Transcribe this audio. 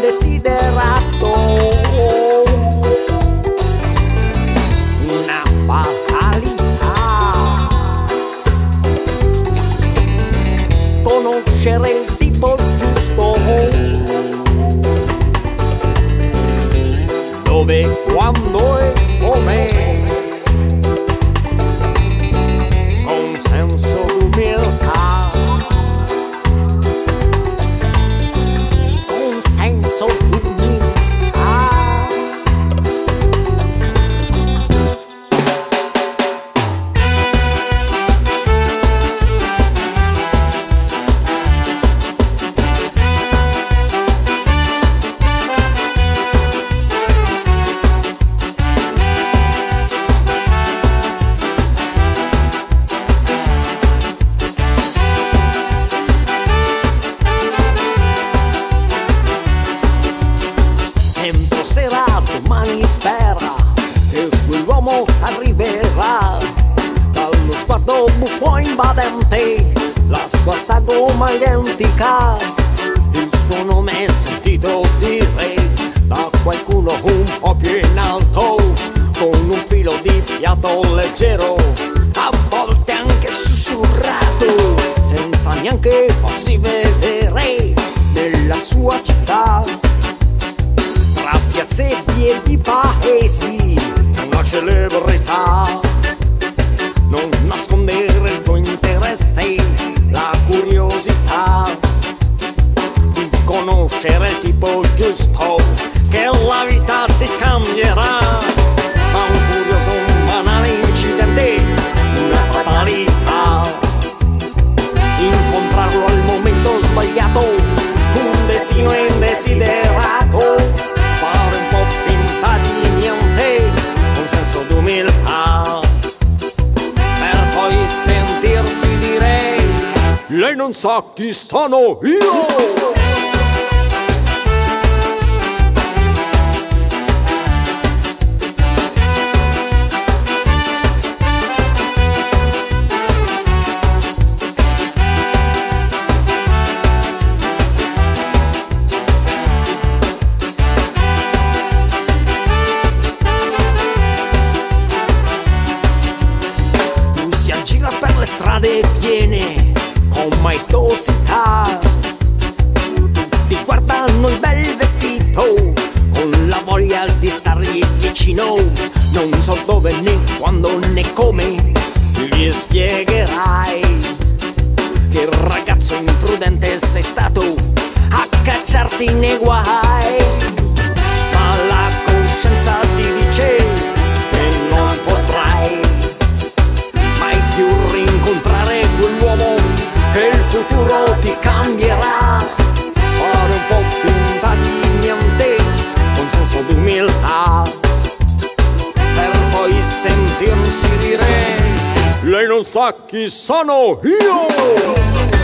desiderato. Una fatalità. Conoscere il tipo giusto. Dove quando arriverà. Dallo sguardo buffo invadente, la sua sagoma identica. Il suo nome è sentito dire da qualcuno un po' più in alto, con un filo di fiato leggero, a volte anche sussurrato, senza neanche farsi vedere nella sua città tra piazze e di paesi celebrità non nascondere il tuo interesse la curiosità. Di conoscere il tipo giusto che la vita ti cambierà non sa chi sono io. Strade piene maestosità. Tutti guardano il bel vestito con la voglia di stargli vicino. Non so dove né quando né come gli spiegherai che ragazzo imprudente sei stato a cacciarti nei guai. Futuro ti cambierà. Fare un po' finta di niente, con senso d'umiltà, per poi sentirsi dire, lei non sa chi sono io.